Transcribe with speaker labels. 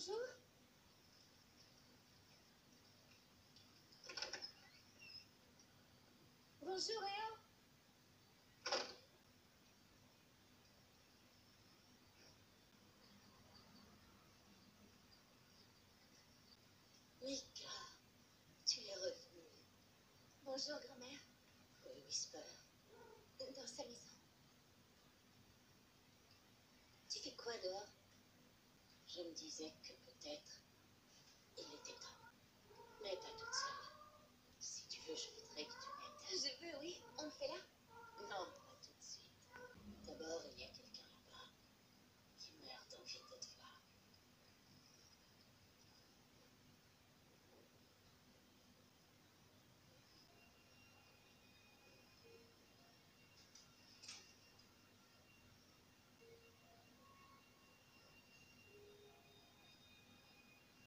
Speaker 1: Bonjour. Bonjour, Réo.
Speaker 2: Mika, tu es revenue.
Speaker 1: Bonjour, grand-mère.
Speaker 2: Oui, Whisper.
Speaker 1: Dans sa maison.
Speaker 2: Me disais que peut-être